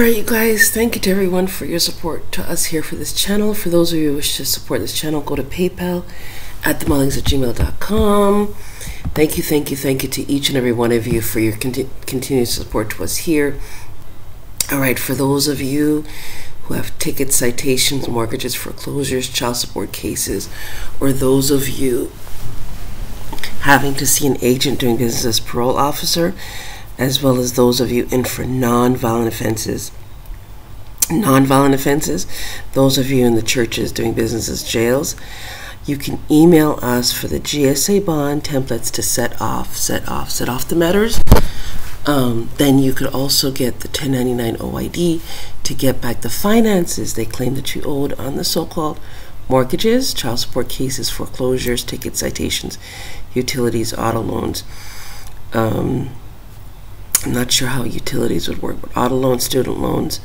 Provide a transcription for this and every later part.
Alright, you guys, thank you to everyone for your support to us here for this channel. For those of you who wish to support this channel, go to PayPal at themullings at gmail.com. Thank you, thank you, thank you to each and every one of you for your conti continued support to us here. Alright, for those of you who have tickets, citations, mortgages, foreclosures, child support cases, or those of you having to see an agent doing business as parole officer, as well as those of you in for non-violent offenses. Non-violent offenses, those of you in the churches doing business as jails, you can email us for the GSA bond templates to set off, set off, set off the matters. Um, then you could also get the 1099 OID to get back the finances they claim that you owed on the so-called mortgages, child support cases, foreclosures, ticket citations, utilities, auto loans. Um, I'm not sure how utilities would work, but auto loans, student loans,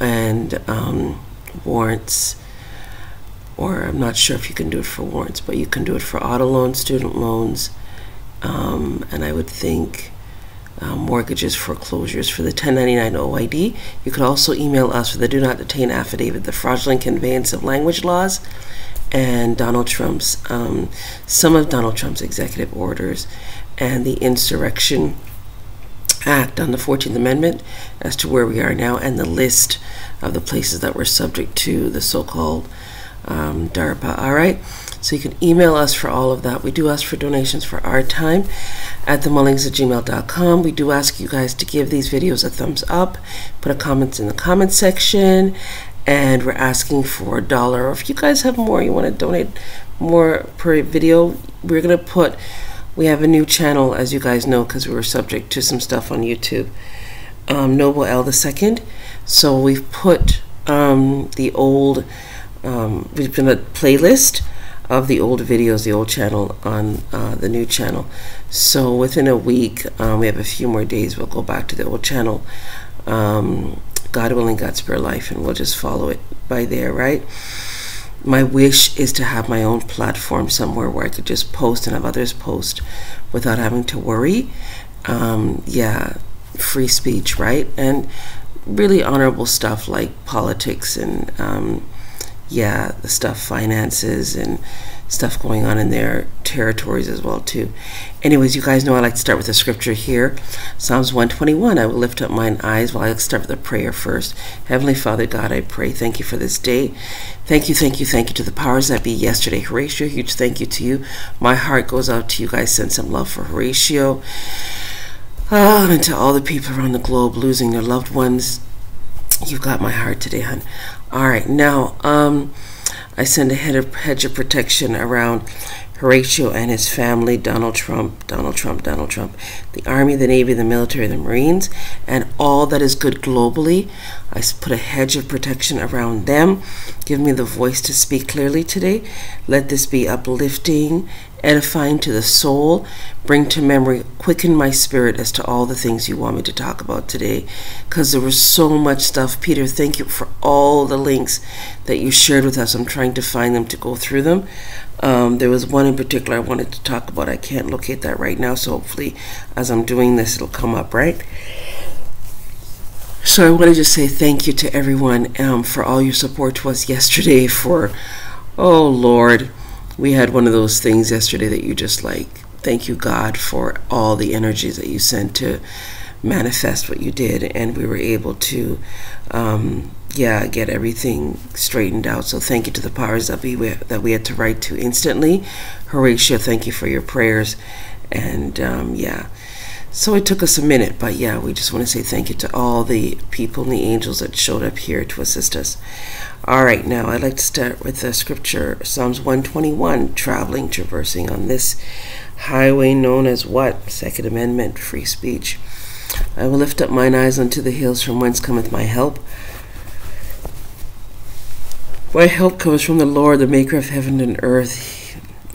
and um, warrants, or I'm not sure if you can do it for warrants, but you can do it for auto loans, student loans, um, and I would think uh, mortgages, foreclosures for the 1099 OID. You could also email us for the do not detain affidavit, the fraudulent conveyance of language laws, and Donald Trump's, um, some of Donald Trump's executive orders, and the insurrection Act on the 14th Amendment as to where we are now and the list of the places that were subject to the so called um, DARPA. All right. So you can email us for all of that. We do ask for donations for our time at themullings at gmail.com. We do ask you guys to give these videos a thumbs up, put a comment in the comment section, and we're asking for a dollar. Or if you guys have more, you want to donate more per video, we're going to put we have a new channel, as you guys know, because we were subject to some stuff on YouTube. Um, Nobel El II. So we've put um, the old, um, we've been a playlist of the old videos, the old channel on uh, the new channel. So within a week, um, we have a few more days, we'll go back to the old channel. Um, God willing, God spare life, and we'll just follow it by there, right? My wish is to have my own platform somewhere where I could just post and have others post without having to worry. Um, yeah, free speech, right? And really honorable stuff like politics and, um, yeah, the stuff, finances and stuff going on in their territories as well too. Anyways, you guys know I like to start with the scripture here. Psalms 121. I will lift up mine eyes. Well, I'll start with a prayer first. Heavenly Father God, I pray. Thank you for this day. Thank you, thank you, thank you to the powers that be yesterday. Horatio, huge thank you to you. My heart goes out to you guys. Send some love for Horatio. Oh, and to all the people around the globe losing their loved ones. You've got my heart today, hon. All right, now, um, I send a hedge of protection around Horatio and his family, Donald Trump, Donald Trump, Donald Trump, the Army, the Navy, the military, the Marines, and all that is good globally. I put a hedge of protection around them. Give me the voice to speak clearly today. Let this be uplifting edifying to the soul, bring to memory, quicken my spirit as to all the things you want me to talk about today. Because there was so much stuff. Peter, thank you for all the links that you shared with us. I'm trying to find them to go through them. Um, there was one in particular I wanted to talk about. I can't locate that right now, so hopefully, as I'm doing this, it'll come up, right? So I want to just say thank you to everyone um, for all your support to us yesterday. For, oh Lord, we had one of those things yesterday that you just like thank you god for all the energies that you sent to manifest what you did. And we were able to um, yeah get everything straightened out. So thank you to the powers that we that we had to write to instantly. Horatio thank you for your prayers. And um, yeah so it took us a minute but yeah we just want to say thank you to all the people and the angels that showed up here to assist us all right, now I'd like to start with the scripture, Psalms 121, traveling, traversing on this highway known as what? Second Amendment, free speech. I will lift up mine eyes unto the hills from whence cometh my help. My help comes from the Lord, the maker of heaven and earth,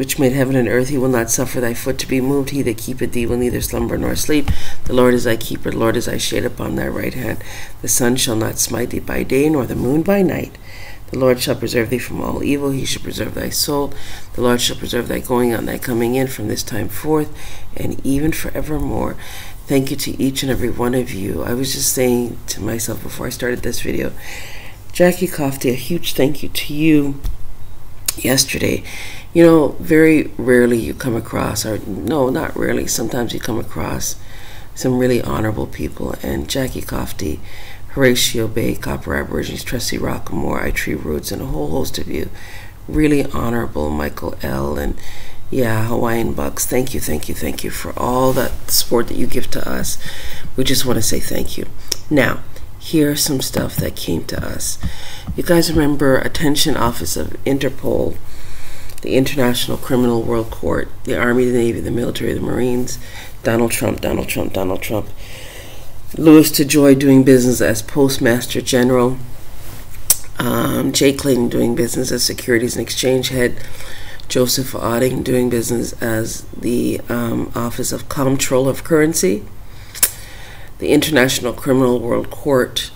which made heaven and earth. He will not suffer thy foot to be moved. He that keepeth thee will neither slumber nor sleep. The Lord is thy keeper, the Lord is thy shade upon thy right hand. The sun shall not smite thee by day, nor the moon by night. The Lord shall preserve thee from all evil. He shall preserve thy soul. The Lord shall preserve thy going out and thy coming in from this time forth and even forevermore. Thank you to each and every one of you. I was just saying to myself before I started this video, Jackie Kofte, a huge thank you to you yesterday. You know, very rarely you come across, or no, not rarely, sometimes you come across some really honorable people. And Jackie Kofte, Horatio Bay, Copper Aborigines, Tressie Rockamore, I Tree Roots, and a whole host of you. Really honorable Michael L. and yeah, Hawaiian Bucks. Thank you, thank you, thank you for all that support that you give to us. We just want to say thank you. Now, here's some stuff that came to us. You guys remember Attention Office of Interpol, the International Criminal World Court, the Army, the Navy, the military, the Marines, Donald Trump, Donald Trump, Donald Trump. Louis DeJoy doing business as Postmaster General. Um, Jay Clayton doing business as Securities and Exchange Head. Joseph Otting doing business as the um, Office of Comptroller of Currency, the International Criminal World Court,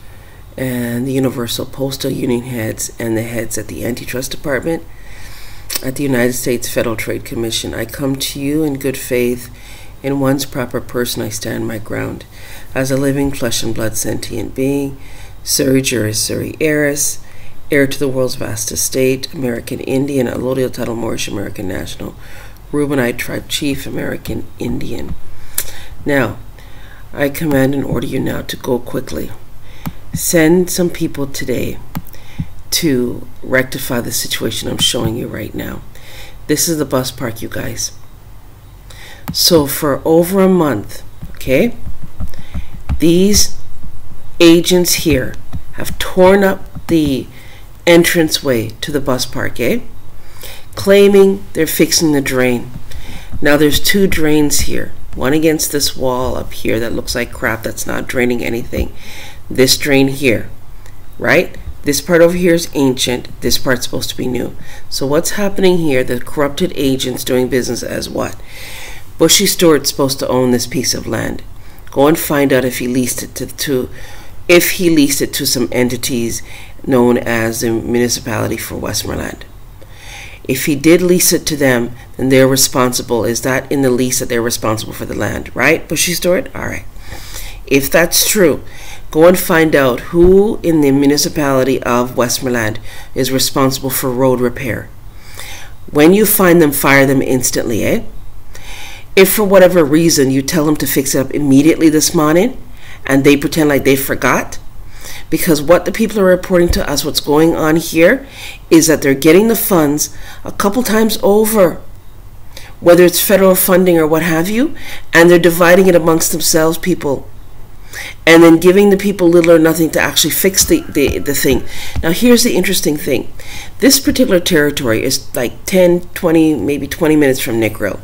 and the Universal Postal Union heads and the heads at the Antitrust Department at the United States Federal Trade Commission. I come to you in good faith. In one's proper person, I stand my ground. As a living flesh and blood sentient being, sui juris sui eris, heir to the world's vast estate, American Indian, allodial title Moorish American national, Reubenite tribe chief, American Indian. Now, I command and order you now to go quickly. Send some people today to rectify the situation I'm showing you right now. This is the bus park, you guys. So for over a month, okay, these agents here have torn up the entranceway to the bus park, eh? Claiming they're fixing the drain. Now there's two drains here. One against this wall up here that looks like crap that's not draining anything. This drain here, right? This part over here is ancient. This part's supposed to be new. So what's happening here? The corrupted agents doing business as what? Bushy Stewart's supposed to own this piece of land. Go and find out if he leased it to, to if he leased it to some entities known as the Municipality for Westmoreland. If he did lease it to them, then they're responsible. Is that in the lease that they're responsible for the land, right? Bushy Stewart? All right. If that's true, go and find out who in the municipality of Westmoreland is responsible for road repair. When you find them, fire them instantly, eh? If for whatever reason you tell them to fix it up immediately this morning and they pretend like they forgot, because what the people are reporting to us, what's going on here, is that they're getting the funds a couple times over, whether it's federal funding or what have you, and they're dividing it amongst themselves, people. And then giving the people little or nothing to actually fix the, the, the thing. Now, here's the interesting thing this particular territory is like 10, 20, maybe 20 minutes from Negril.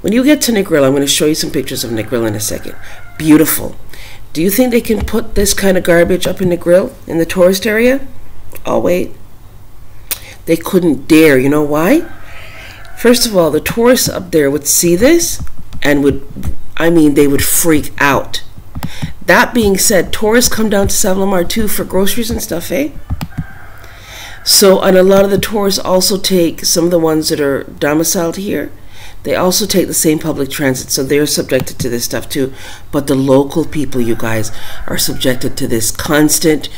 When you get to Negril, I'm going to show you some pictures of Negril in a second. Beautiful. Do you think they can put this kind of garbage up in Negril in the tourist area? Oh, wait. They couldn't dare. You know why? First of all, the tourists up there would see this and would, I mean, they would freak out. That being said, tourists come down to Savlamar too for groceries and stuff, eh? So, and a lot of the tourists also take some of the ones that are domiciled here they also take the same public transit, so they're subjected to this stuff too. But the local people, you guys, are subjected to this constant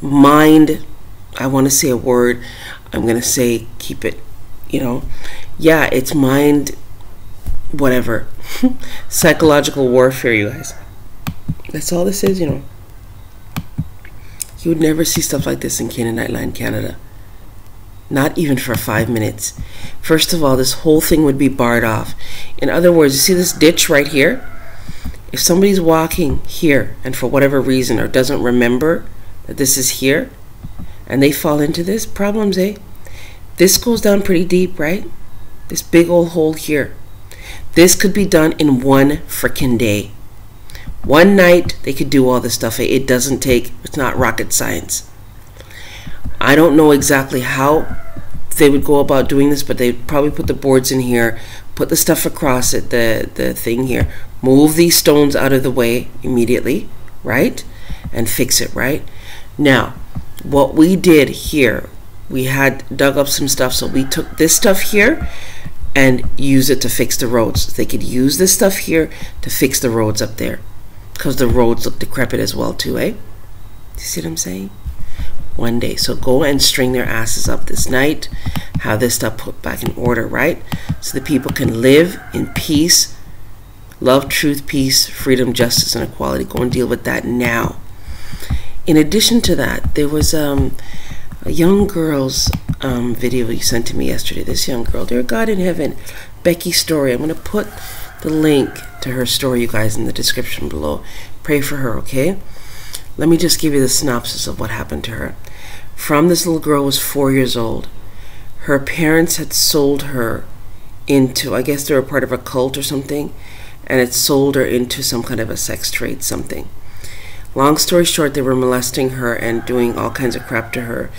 mind. I want to say a word. I'm going to say keep it, you know. Yeah, it's mind, whatever. Psychological warfare, you guys. That's all this is, you know. You would never see stuff like this in Canaanite land, Canada not even for five minutes. First of all, this whole thing would be barred off. In other words, you see this ditch right here? If somebody's walking here and for whatever reason or doesn't remember that this is here and they fall into this, problems, eh? This goes down pretty deep, right? This big old hole here. This could be done in one freaking day. One night, they could do all this stuff. It doesn't take, it's not rocket science. I don't know exactly how they would go about doing this, but they'd probably put the boards in here, put the stuff across it, the, the thing here, move these stones out of the way immediately, right? And fix it, right? Now, what we did here, we had dug up some stuff, so we took this stuff here, and use it to fix the roads. They could use this stuff here to fix the roads up there because the roads look decrepit as well too, eh? You see what I'm saying? One day. So go and string their asses up this night. Have this stuff put back in order, right? So the people can live in peace, love, truth, peace, freedom, justice, and equality. Go and deal with that now. In addition to that, there was um, a young girl's um, video you sent to me yesterday. This young girl, dear God in heaven, Becky Story. I'm going to put the link to her story, you guys, in the description below. Pray for her, okay? Let me just give you the synopsis of what happened to her. From this little girl was four years old. Her parents had sold her into, I guess they were part of a cult or something, and it sold her into some kind of a sex trade something. Long story short, they were molesting her and doing all kinds of crap to her,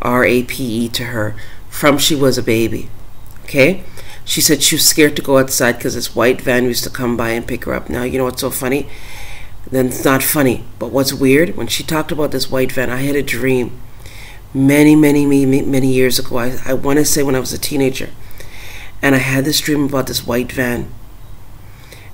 R A P E to her, from she was a baby. Okay? She said she was scared to go outside because this white van used to come by and pick her up. Now, you know what's so funny? Then it's not funny. But what's weird? When she talked about this white van, I had a dream many, many, many, many years ago. I, I want to say when I was a teenager. And I had this dream about this white van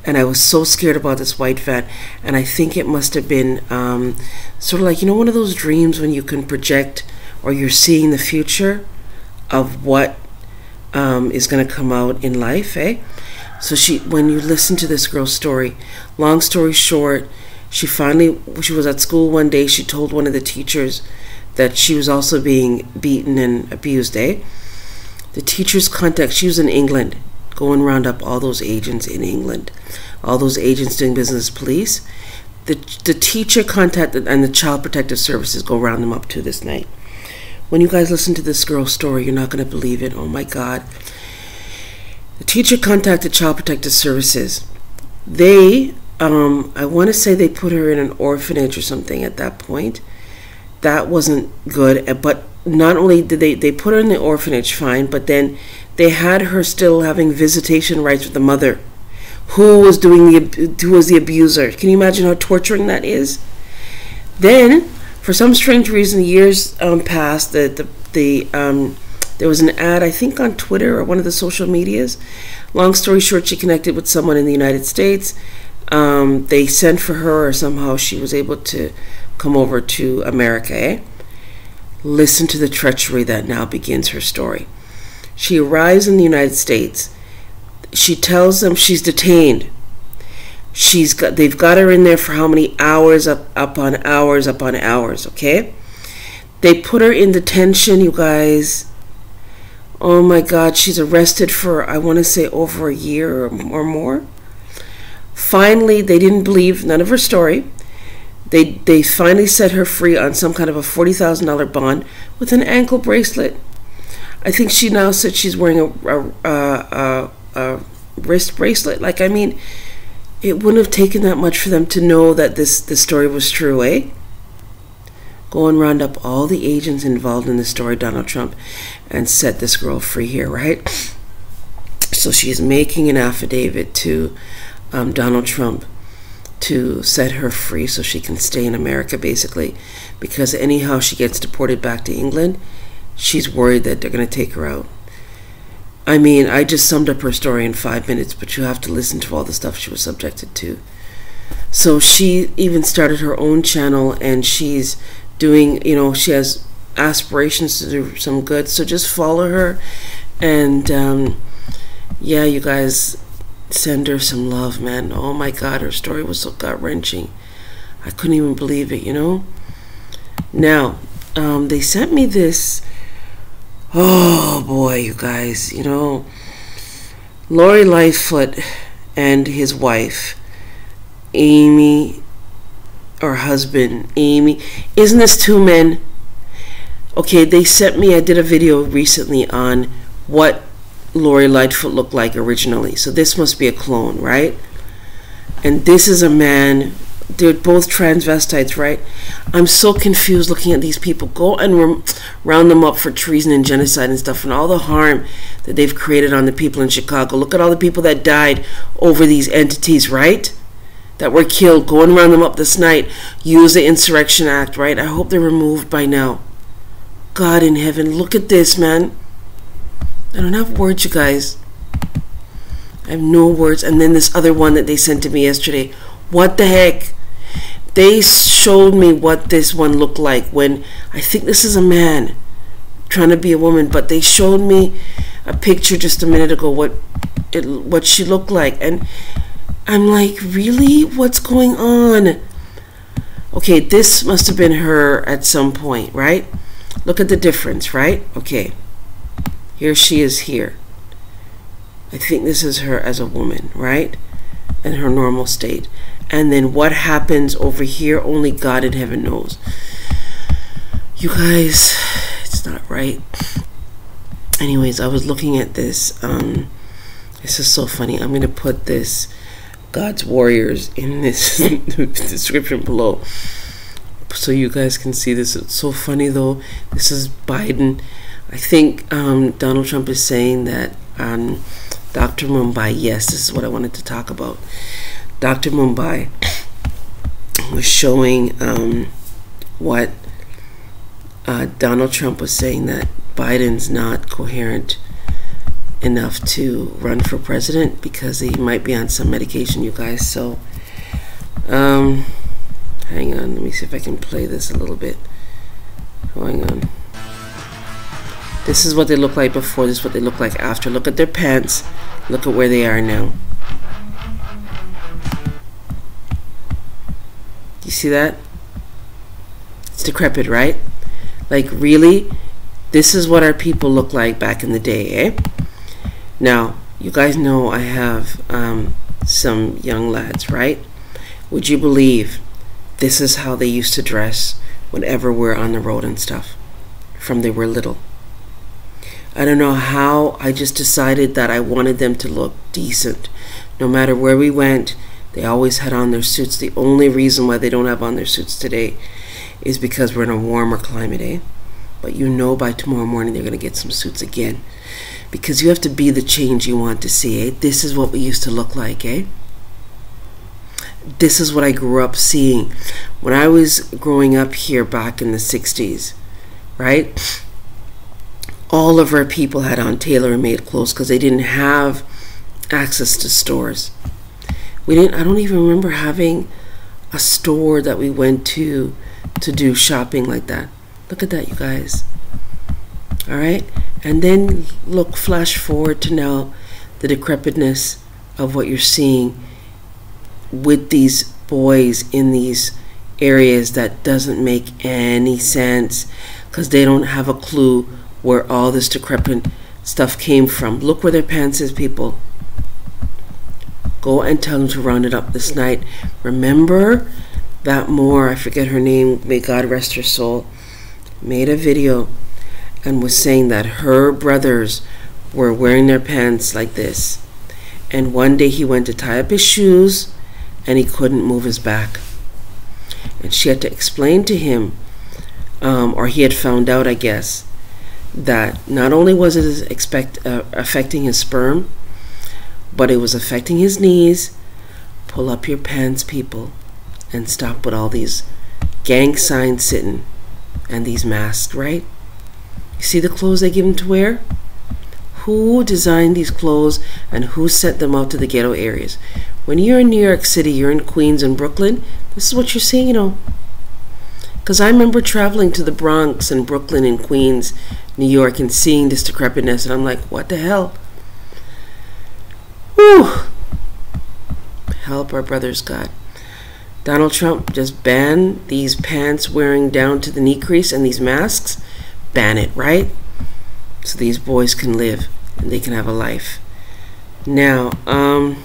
and I was so scared about this white van. And I think it must have been um, sort of like, you know, one of those dreams when you can project or you're seeing the future of what um, is going to come out in life, eh? So she, when you listen to this girl's story, long story short, she finally, she was at school one day. She told one of the teachers that she was also being beaten and abused, eh? The teacher's contact, she was in England go and round up all those agents in England, all those agents doing business police. The, the teacher contacted and the child protective services go round them up to this night. When you guys listen to this girl's story, you're not going to believe it. Oh my God. The teacher contacted child protective services. They, um, I want to say they put her in an orphanage or something at that point. That wasn't good. But not only did they, they put her in the orphanage, fine, but then they had her still having visitation rights with the mother, who was doing the who was the abuser. Can you imagine how torturing that is? Then, for some strange reason, years um, passed. The the, the um, there was an ad I think on Twitter or one of the social medias. Long story short, she connected with someone in the United States. Um, they sent for her, or somehow she was able to come over to America. Eh? Listen to the treachery that now begins her story. She arrives in the United States. She tells them she's detained. She's got they've got her in there for how many hours up up on hours upon hours, okay? They put her in detention, you guys. Oh my god, she's arrested for I want to say over a year or, or more. Finally, they didn't believe none of her story. They they finally set her free on some kind of a $40,000 bond with an ankle bracelet I think she now said she's wearing a, a, a, a, wrist bracelet. Like, I mean, it wouldn't have taken that much for them to know that this, this story was true, eh? Go and round up all the agents involved in the story, Donald Trump, and set this girl free here, right? So she's making an affidavit to um, Donald Trump to set her free so she can stay in America, basically, because anyhow she gets deported back to England she's worried that they're going to take her out. I mean, I just summed up her story in five minutes, but you have to listen to all the stuff she was subjected to. So she even started her own channel and she's doing, you know, she has aspirations to do some good. So just follow her. And um, yeah, you guys send her some love, man. Oh my God, her story was so gut wrenching. I couldn't even believe it, you know? Now, um, they sent me this Oh boy, you guys, you know, Lori Lightfoot and his wife, Amy, or husband, Amy. Isn't this two men? Okay, they sent me, I did a video recently on what Lori Lightfoot looked like originally. So this must be a clone, right? And this is a man they're both transvestites, right? I'm so confused looking at these people. Go and round them up for treason and genocide and stuff, and all the harm that they've created on the people in Chicago. Look at all the people that died over these entities, right? That were killed. Go and round them up this night. Use the Insurrection Act, right? I hope they're removed by now. God in heaven, look at this, man. I don't have words, you guys. I have no words. And then this other one that they sent to me yesterday. What the heck? They showed me what this one looked like when I think this is a man trying to be a woman, but they showed me a picture just a minute ago what it what she looked like and I'm like, "Really? What's going on?" Okay, this must have been her at some point, right? Look at the difference, right? Okay. Here she is here. I think this is her as a woman, right? In her normal state. And then what happens over here, only God in heaven knows. You guys, it's not right. Anyways, I was looking at this. Um, this is so funny. I'm to put this God's Warriors in this description below so you guys can see this. It's so funny though. This is Biden. I think um, Donald Trump is saying that um, Dr. Mumbai, yes, this is what I wanted to talk about. Dr. Mumbai was showing um, what uh, Donald Trump was saying that Biden's not coherent enough to run for president because he might be on some medication, you guys. So, um, hang on, let me see if I can play this a little bit. Hang on. This is what they look like before, this is what they look like after. Look at their pants, look at where they are now. You see that? It's decrepit, right? Like, really? This is what our people look like back in the day, eh? Now, you guys know I have um, some young lads, right? Would you believe this is how they used to dress whenever we're on the road and stuff from they were little? I don't know how I just decided that I wanted them to look decent. No matter where we went, they always had on their suits. The only reason why they don't have on their suits today is because we're in a warmer climate, eh? But you know by tomorrow morning they're going to get some suits again because you have to be the change you want to see. Eh? This is what we used to look like, eh? This is what I grew up seeing when I was growing up here back in the 60s, right? All of our people had on tailor made clothes because they didn't have access to stores. We didn't, I don't even remember having a store that we went to to do shopping like that. Look at that, you guys. All right. And then look, flash forward to now the decrepitness of what you're seeing with these boys in these areas that doesn't make any sense because they don't have a clue where all this decrepit stuff came from. Look where their pants is, people. Go and tell them to round it up this night. Remember that Moore, I forget her name, may God rest her soul, made a video and was saying that her brothers were wearing their pants like this. And one day he went to tie up his shoes and he couldn't move his back. And she had to explain to him, um, or he had found out, I guess, that not only was it expect, uh, affecting his sperm, but it was affecting his knees. Pull up your pants, people, and stop with all these gang signs sitting and these masks, right? You see the clothes they give him to wear? Who designed these clothes and who sent them out to the ghetto areas? When you're in New York City, you're in Queens and Brooklyn, this is what you're seeing, you know. Because I remember traveling to the Bronx and Brooklyn and Queens, New York, and seeing this decrepitness, and I'm like, what the hell? Whew. Help our brothers, God. Donald Trump just ban these pants wearing down to the knee crease and these masks ban it, right? So these boys can live and they can have a life. Now, um,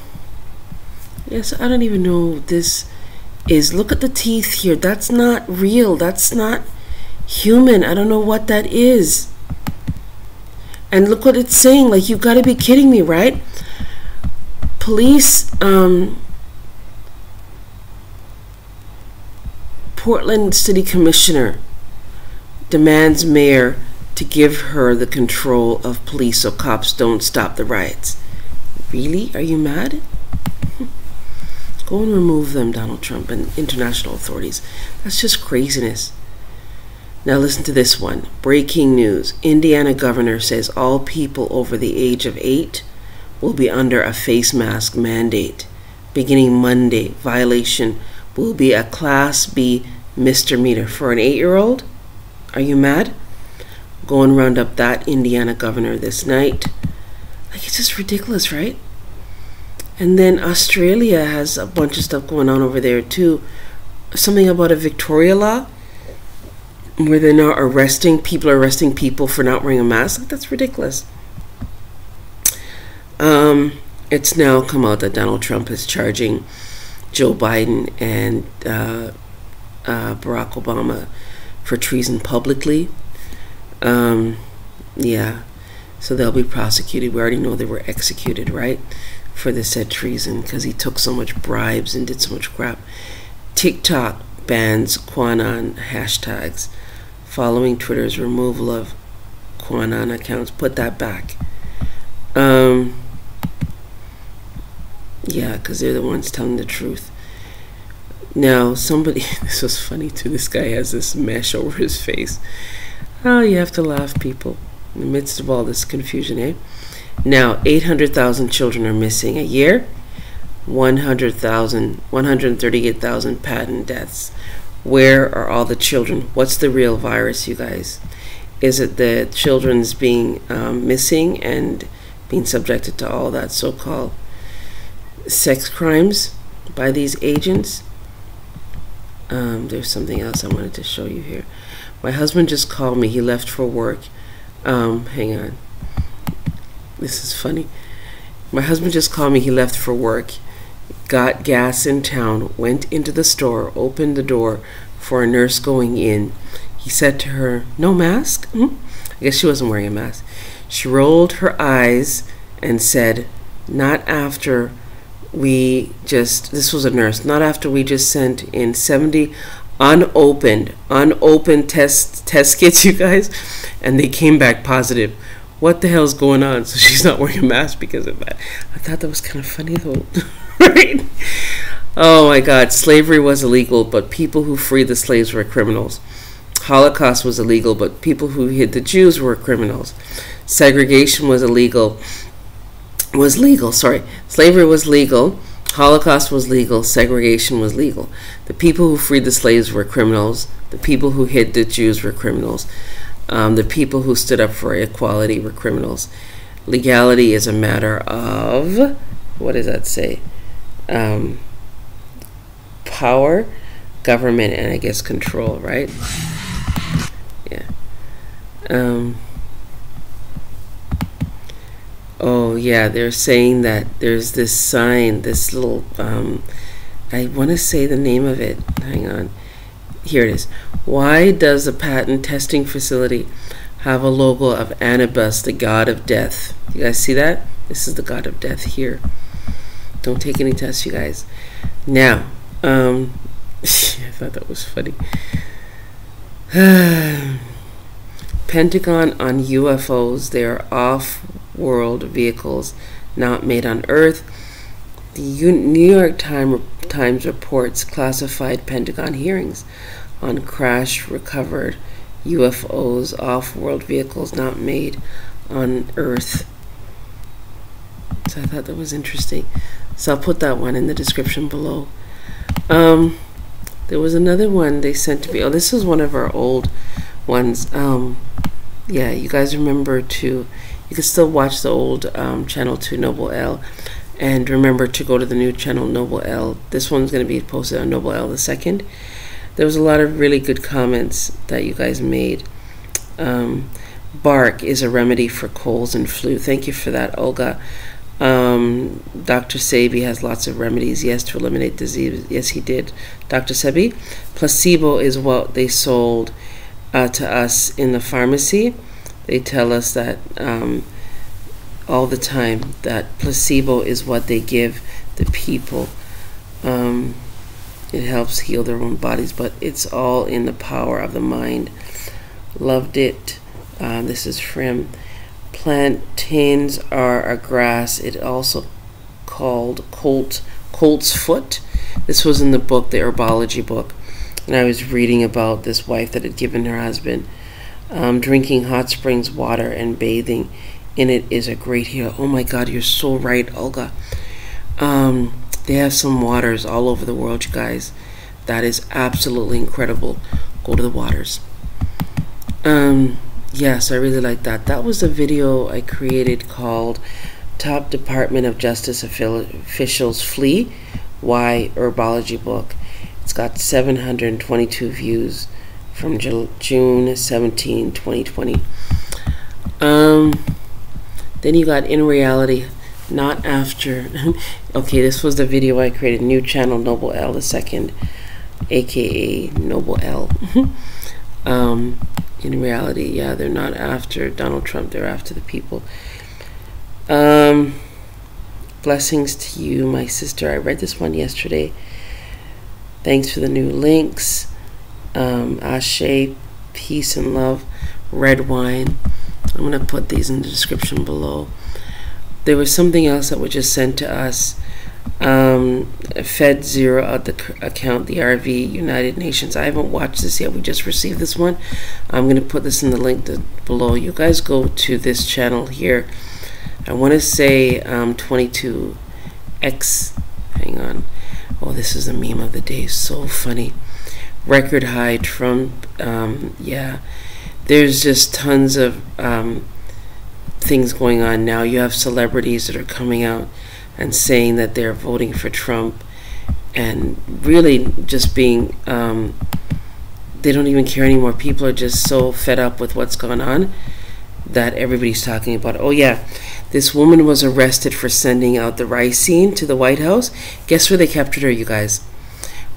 yes, I don't even know this is. Look at the teeth here. That's not real. That's not human. I don't know what that is. And look what it's saying. Like, you've got to be kidding me, right? Police, um, Portland City Commissioner demands mayor to give her the control of police so cops don't stop the riots. Really? Are you mad? Go and remove them, Donald Trump and international authorities. That's just craziness. Now listen to this one. Breaking news. Indiana governor says all people over the age of 8 will be under a face mask mandate. Beginning Monday, violation will be a Class B misdemeanor for an eight year old. Are you mad? Go and round up that Indiana governor this night. Like, it's just ridiculous, right? And then Australia has a bunch of stuff going on over there, too. Something about a Victoria law where they're now arresting people, arresting people for not wearing a mask. Like, that's ridiculous. Um, it's now come out that Donald Trump is charging Joe Biden and uh, uh, Barack Obama for treason publicly. Um, yeah, so they'll be prosecuted. We already know they were executed, right, for the said treason because he took so much bribes and did so much crap. TikTok bans QAnon hashtags following Twitter's removal of QAnon accounts. Put that back. Um, yeah, because they're the ones telling the truth. Now, somebody, this was funny too. This guy has this mesh over his face. Oh, you have to laugh, people, in the midst of all this confusion, eh? Now, 800,000 children are missing a year, 100,000, 138,000 patent deaths. Where are all the children? What's the real virus, you guys? Is it the children's being um, missing and being subjected to all that so called sex crimes by these agents? Um, there's something else I wanted to show you here. My husband just called me. He left for work. Um, hang on. This is funny. My husband just called me. He left for work, got gas in town, went into the store, opened the door for a nurse going in. He said to her, No mask? Hmm? I guess she wasn't wearing a mask. She rolled her eyes and said, Not after we just this was a nurse not after we just sent in 70 unopened unopened test test kits you guys. And they came back positive. What the hell's going on? So she's not wearing a mask because of that. I thought that was kind of funny though. Right? Oh my god slavery was illegal but people who freed the slaves were criminals. Holocaust was illegal but people who hid the jews were criminals segregation was illegal was legal. Sorry, slavery was legal. Holocaust was legal. Segregation was legal. The people who freed the slaves were criminals. The people who hid the Jews were criminals. Um, the people who stood up for equality were criminals. Legality is a matter of what does that say? Um, power, government, and I guess control. Right? Yeah. Um, Oh yeah, they're saying that there's this sign, this little. Um, I want to say the name of it. Hang on. Here it is. Why does a patent testing facility have a logo of Anubis, the god of death? You guys see that? This is the god of death here. Don't take any tests, you guys. Now, um, I thought that was funny. Pentagon on UFOs. They are off world vehicles not made on Earth. The New York Times reports classified Pentagon hearings on crash recovered UFOs off world vehicles not made on Earth. So I thought that was interesting. So I'll put that one in the description below. Um, there was another one they sent to me. Oh, this is one of our old ones. Um, yeah, you guys remember to you can still watch the old um, channel to Nobel El. And remember to go to the new channel Nobel El. This one's going to be posted on Nobel El the second. There was a lot of really good comments that you guys made. Um, bark is a remedy for colds and flu. Thank you for that, Olga. Um, Dr. Sebi has lots of remedies, yes, to eliminate disease. Yes, he did. Dr. Sebi, placebo is what they sold uh, to us in the pharmacy they tell us that um, all the time that placebo is what they give the people. Um, it helps heal their own bodies, but it's all in the power of the mind. Loved it. Uh, this is from plantains are a grass. It also called colt colt's foot. This was in the book, the herbology book, and I was reading about this wife that had given her husband um, drinking hot springs water and bathing in it is a great heal. Oh my God, you're so right, Olga. Um, they have some waters all over the world, you guys. That is absolutely incredible. Go to the waters. Um, yes, I really like that. That was a video I created called Top Department of Justice Officials Flee Why Herbology Book. It's got 722 views from June 17, 2020. Um, then you got In Reality, Not After. okay, this was the video I created. New channel, Nobel El the second, aka Nobel El. um, in reality, yeah, they're not after Donald Trump, they're after the people. Um, blessings to you, my sister. I read this one yesterday. Thanks for the new links. Um, Ashe, peace and love, red wine. I'm going to put these in the description below. There was something else that was just sent to us. Um, Fed Zero at the account, the RV United Nations. I haven't watched this yet. We just received this one. I'm going to put this in the link to, below. You guys go to this channel here. I want to say um, 22X. Hang on. Oh, this is a meme of the day. So funny. Record high Trump. Um, yeah. There's just tons of um, things going on now. You have celebrities that are coming out and saying that they're voting for Trump and really just being, um, they don't even care anymore. People are just so fed up with what's going on that everybody's talking about. Oh, yeah, this woman was arrested for sending out the ricin to the White House. Guess where they captured her, you guys?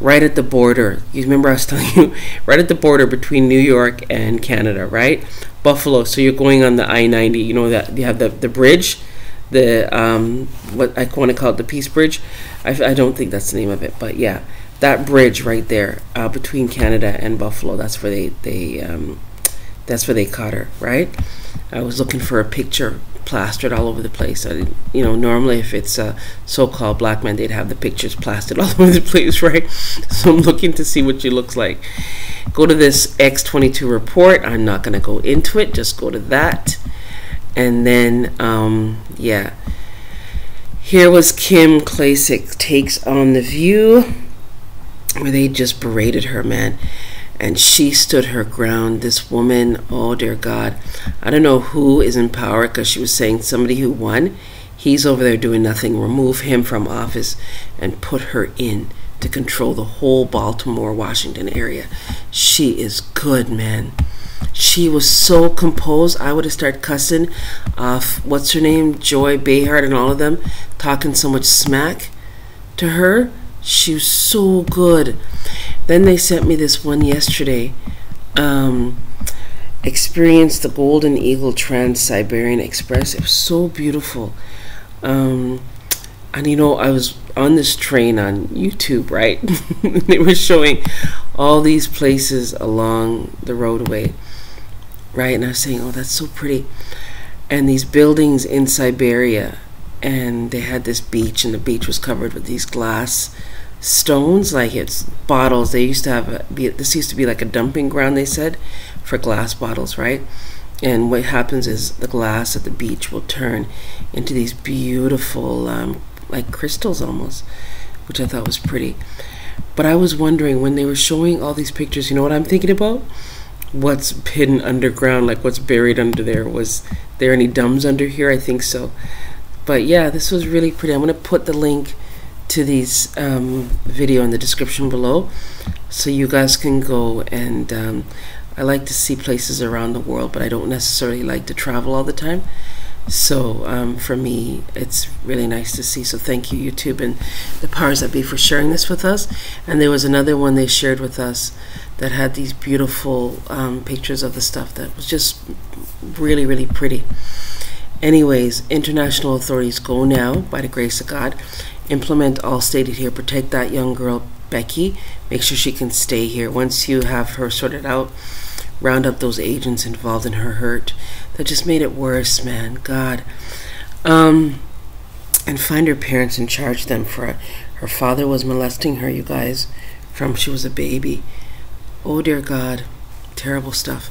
Right at the border. You remember I was telling you, right at the border between New York and Canada, right? Buffalo. So you're going on the I 90, you know, that you have the, the bridge, the, um, what I want to call it, the Peace Bridge. I, I don't think that's the name of it, but yeah, that bridge right there uh, between Canada and Buffalo, that's where they, they, um, that's where they caught her, right? I was looking for a picture plastered all over the place. I, you know, normally if it's a so-called black man, they'd have the pictures plastered all over the place, right? So I'm looking to see what she looks like. Go to this X22 report. I'm not going to go into it. Just go to that. And then, um, yeah. Here was Kim Klacik takes on The View, where they just berated her, man and she stood her ground. This woman, oh dear God, I don't know who is in power because she was saying somebody who won, he's over there doing nothing. Remove him from office and put her in to control the whole Baltimore, Washington area. She is good, man. She was so composed. I would have started cussing off, what's her name, Joy Behar, and all of them, talking so much smack to her. She was so good. Then they sent me this one yesterday. Um, experienced the Golden Eagle Trans Siberian Express. It was so beautiful. Um, and you know, I was on this train on YouTube, right? they were showing all these places along the roadway, right? And I was saying, oh, that's so pretty. And these buildings in Siberia, and they had this beach, and the beach was covered with these glass stones, like it's bottles. They used to have a, be, this used to be like a dumping ground. They said for glass bottles, right? And what happens is the glass at the beach will turn into these beautiful, um, like crystals almost, which I thought was pretty. But I was wondering when they were showing all these pictures, you know what I'm thinking about? What's hidden underground, like what's buried under there? Was there any dumbs under here? I think so. But yeah, this was really pretty. I'm going to put the link to these um, video in the description below. So you guys can go and um, I like to see places around the world but I don't necessarily like to travel all the time. So um, for me it's really nice to see. So thank you YouTube and the powers that be for sharing this with us. And there was another one they shared with us that had these beautiful um, pictures of the stuff that was just really really pretty. Anyways international authorities go now by the grace of God implement all stated here. Protect that young girl, Becky. Make sure she can stay here. Once you have her sorted out, round up those agents involved in her hurt. That just made it worse, man. God. Um, and find her parents and charge them for it. Her father was molesting her, you guys, from she was a baby. Oh, dear God. Terrible stuff.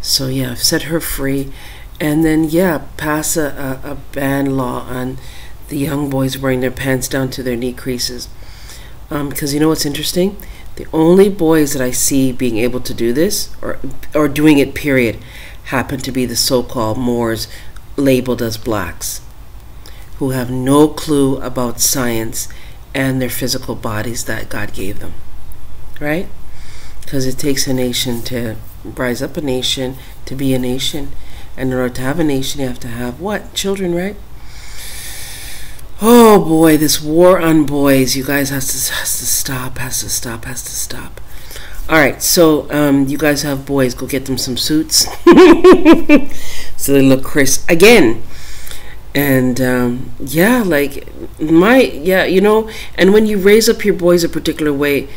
So, yeah, set her free and then yeah, pass a, a, a ban law on the young boys wearing their pants down to their knee creases. Because um, you know what's interesting? The only boys that I see being able to do this, or or doing it, period, happen to be the so-called Moors, labeled as blacks, who have no clue about science and their physical bodies that God gave them. Right? Because it takes a nation to rise up a nation, to be a nation. And in order to have a nation, you have to have what? Children, right? Oh boy, this war on boys, you guys has to has to stop, has to stop, has to stop. All right, so um, you guys have boys, go get them some suits so they look crisp again. And um, yeah, like my yeah, you know, and when you raise up your boys a particular way,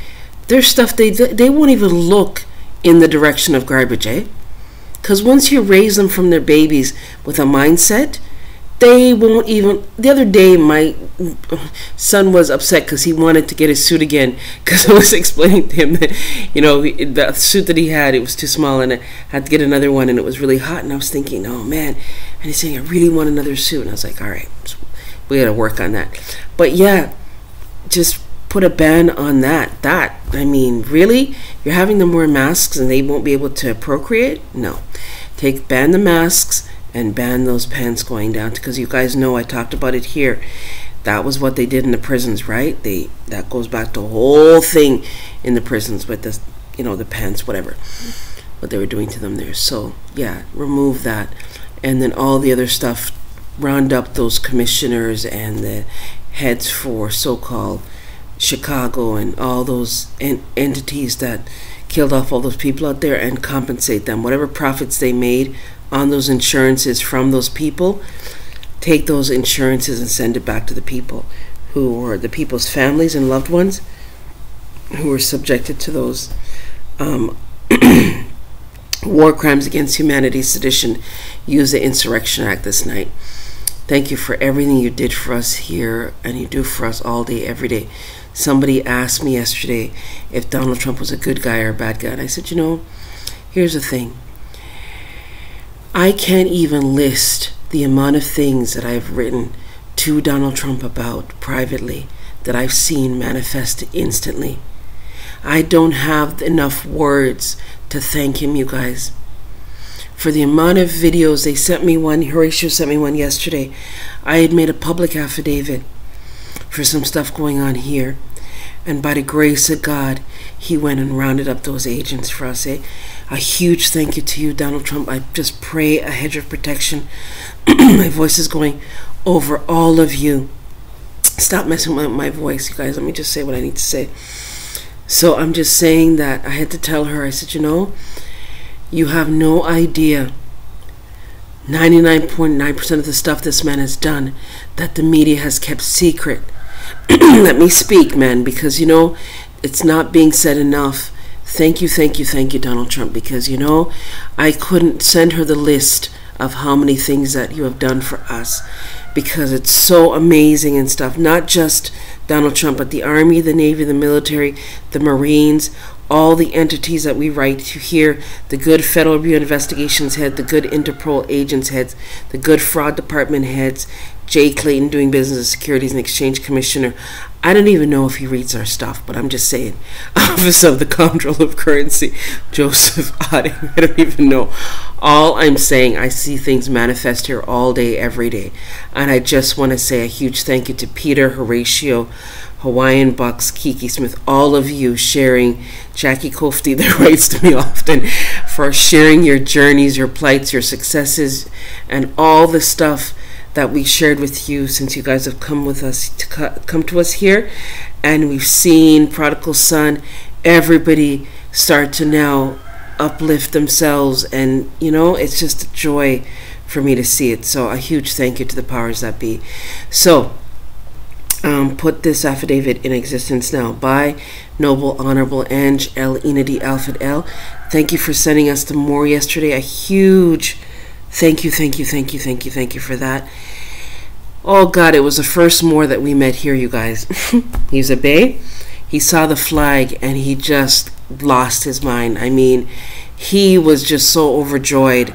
there's stuff they they won't even look in the direction of garbage, eh? Because once you raise them from their babies with a mindset they won't even the other day my son was upset because he wanted to get his suit again because i was explaining to him that you know the suit that he had it was too small and i had to get another one and it was really hot and i was thinking oh man. And he's saying i really want another suit. And i was like all right we gotta work on that. But yeah just put a ban on that that i mean really? You're having them wear masks and they won't be able to procreate? No. Take ban the masks and ban those pants going down because you guys know I talked about it here. That was what they did in the prisons, right? They that goes back to the whole thing in the prisons with the you know the pants, whatever, what they were doing to them there. So yeah, remove that, and then all the other stuff. Round up those commissioners and the heads for so-called Chicago and all those en- entities that killed off all those people out there and compensate them. Whatever profits they made on those insurances from those people, take those insurances and send it back to the people who were the people's families and loved ones who were subjected to those um, war crimes against humanity, sedition, use the Insurrection Act this night. Thank you for everything you did for us here and you do for us all day, every day. Somebody asked me yesterday if Donald Trump was a good guy or a bad guy. And I said, you know, here's the thing I can't even list the amount of things that I've written to Donald Trump about privately that I've seen manifest instantly. I don't have enough words to thank him, you guys. For the amount of videos, they sent me one, Horatio sent me one yesterday. I had made a public affidavit for some stuff going on here. And by the grace of God, he went and rounded up those agents for us. Eh? A huge thank you to you, Donald Trump. I just pray a hedge of protection. my voice is going over all of you. Stop messing with my voice, you guys. Let me just say what I need to say. So I'm just saying that I had to tell her, I said, you know, you have no idea 99.9% of the stuff this man has done that the media has kept secret let me speak, man, because you know, it's not being said enough. Thank you, thank you, thank you, Donald Trump, because you know, I couldn't send her the list of how many things that you have done for us because it's so amazing and stuff. Not just Donald Trump, but the Army, the Navy, the military, the Marines, all the entities that we write to here the good Federal Bureau Investigations head, the good Interpol agents heads, the good Fraud Department heads, Jay Clayton doing business as Securities and Exchange Commissioner. I don't even know if he reads our stuff, but I'm just saying. Office of the Comptroller of Currency, Joseph Otting. I don't even know. All I'm saying, I see things manifest here all day, every day. And I just want to say a huge thank you to Peter, Horatio, Hawaiian Bucks, Kiki Smith, all of you sharing, Jackie Kofti that writes to me often, for sharing your journeys, your plights, your successes, and all the stuff that we shared with you since you guys have come with us to come to us here. And we've seen prodigal son everybody start to now uplift themselves. And you know it's just a joy for me to see it. So a huge thank you to the powers that be. So um, put this affidavit in existence now by noble honorable Ange L. Enidi Alfred L. Thank you for sending us the more yesterday. A huge Thank you, thank you, thank you, thank you, thank you for that. Oh God, it was the first Moor that we met here, you guys. He's a Bey. He saw the flag and he just lost his mind. I mean, he was just so overjoyed.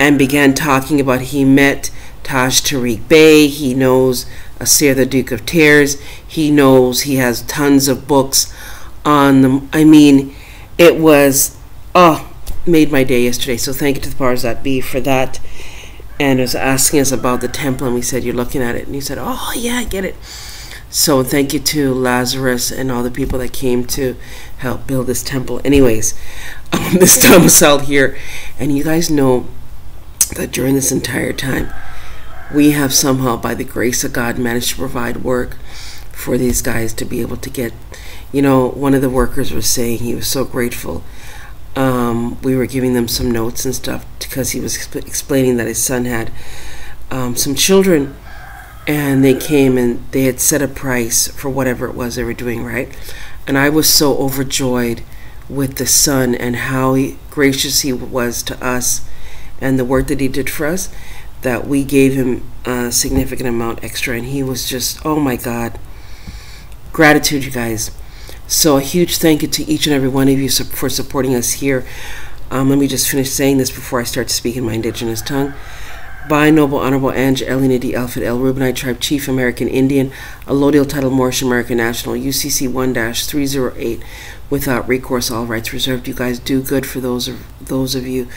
and began talking about he met Taj Tariq Bey. He knows Asir the Duke of Tears. He knows he has tons of books on the. I mean, it was oh made my day yesterday. So thank you to the powers that be for that. And was asking us about the temple, and we said you're looking at it, and he said, "Oh yeah, I get it." So thank you to Lazarus and all the people that came to help build this temple. Anyways, um, this time was here, and you guys know that during this entire time, we have somehow, by the grace of God, managed to provide work for these guys to be able to get. You know, one of the workers was saying he was so grateful. Um, we were giving them some notes and stuff because he was exp- explaining that his son had um, some children. And they came and they had set a price for whatever it was they were doing, right? And I was so overjoyed with the son and how he, gracious he was to us and the work that he did for us that we gave him a significant amount extra. And he was just oh my god. Gratitude you guys so a huge thank you to each and every one of you for supporting us here um, let me just finish saying this before i start speaking my indigenous tongue by Noble Honorable Ange Elena D. Alfred L. Reubenite Tribe Chief American Indian, Allodial Title Moorish American National, UCC 1 308, without recourse, all rights reserved. You guys do good for those of, those of you,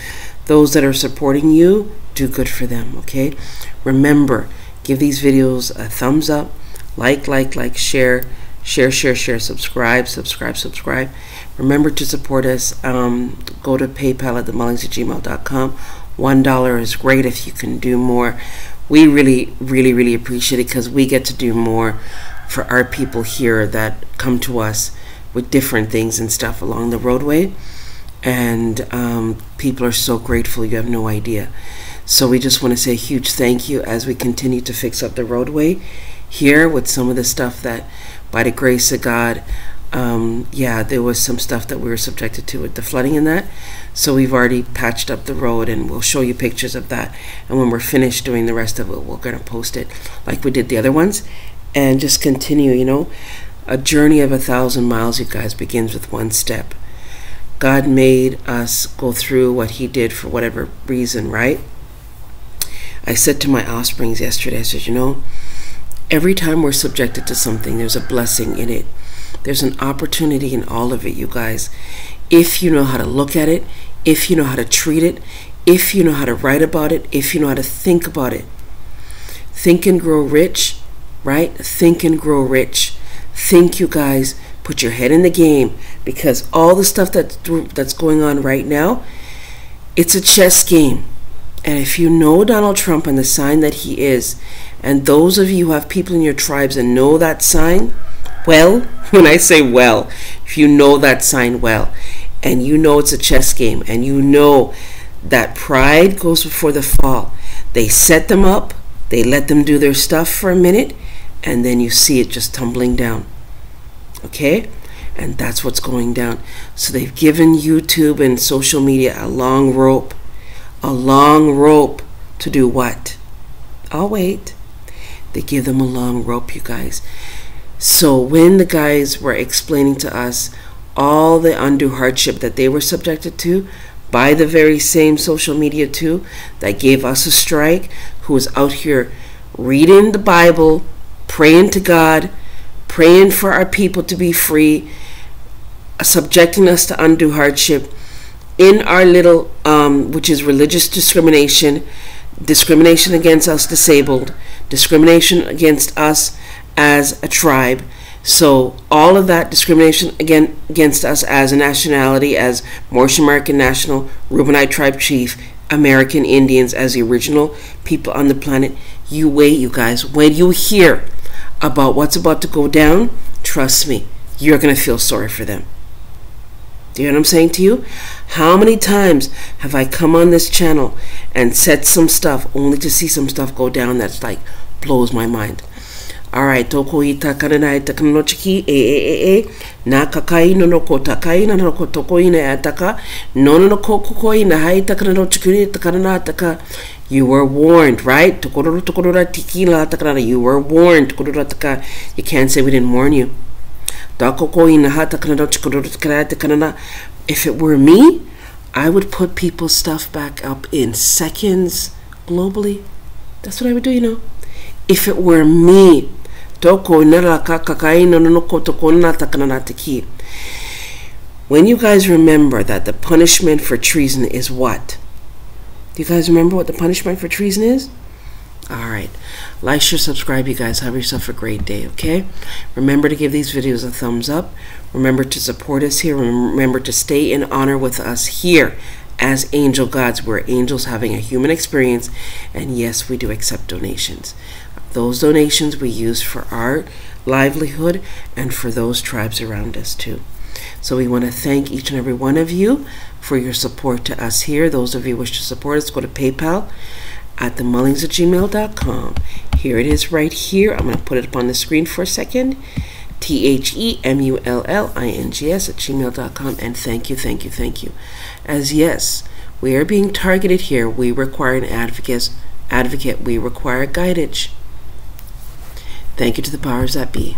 those that are supporting you, do good for them, okay? Remember, give these videos a thumbs up, like, like, like, share, share, share, share, subscribe, subscribe, subscribe. Remember to support us. Um, go to PayPal at themullings one dollar is great if you can do more. We really, really, really appreciate it because we get to do more for our people here that come to us with different things and stuff along the roadway. And um, people are so grateful, you have no idea. So we just want to say a huge thank you as we continue to fix up the roadway here with some of the stuff that, by the grace of God, um, yeah, there was some stuff that we were subjected to with the flooding and that. So we've already patched up the road and we'll show you pictures of that. And when we're finished doing the rest of it, we're going to post it like we did the other ones and just continue, you know. A journey of a thousand miles, you guys, begins with one step. God made us go through what He did for whatever reason, right? I said to my offsprings yesterday, I said, you know, every time we're subjected to something, there's a blessing in it. There's an opportunity in all of it, you guys. If you know how to look at it, if you know how to treat it, if you know how to write about it, if you know how to think about it. Think and grow rich, right? Think and grow rich. Think, you guys. Put your head in the game because all the stuff that's that's going on right now, it's a chess game. And if you know Donald Trump and the sign that he is, and those of you who have people in your tribes and know that sign, well, when I say well, if you know that sign well, and you know it's a chess game, and you know that pride goes before the fall, they set them up, they let them do their stuff for a minute, and then you see it just tumbling down. Okay? And that's what's going down. So they've given YouTube and social media a long rope. A long rope to do what? I'll wait. They give them a long rope, you guys. So when the guys were explaining to us all the undue hardship that they were subjected to by the very same social media too that gave us a strike, who was out here reading the Bible, praying to God, praying for our people to be free, subjecting us to undue hardship in our little, um, which is religious discrimination, discrimination against us disabled, discrimination against us as a tribe. So all of that discrimination again against us as a nationality, as Moorish American National, Reubenite Tribe Chief, American Indians as the original people on the planet. You wait, you guys. When you hear about what's about to go down, trust me, you're gonna feel sorry for them. Do you know what I'm saying to you? How many times have I come on this channel and said some stuff only to see some stuff go down that's like blows my mind? Alright, toko i ta karana e ta kanano chiki e e e e nā kakai no no ko ta kai na no ko toko ina e ataka no no no ko koko ina hai ta kanano chikuri ta karana ataka. You were warned, right? Tokororo tokorora tiki la ta karana you were warned tokorora taka you can't say we didn't warn you if it were me I would put people's stuff back up in seconds globally. That's what I would do, you know. If it were me, when you guys remember that the punishment for treason is what? Do you guys remember what the punishment for treason is? All right. Like, share, subscribe, you guys. Have yourself a great day, okay? Remember to give these videos a thumbs up. Remember to support us here. Remember to stay in honor with us here as angel gods. We're angels having a human experience. And yes, we do accept donations. Those donations we use for our livelihood and for those tribes around us too. So we want to thank each and every one of you for your support to us here. Those of you who wish to support us, go to PayPal at themullings at gmail.com. Here it is right here. I'm going to put it up on the screen for a second. T H E M U L L I N G S at gmail.com. And thank you, thank you, thank you. As yes, we are being targeted here. We require an advocate. Advocate. We require guidance. Thank you to the powers that be.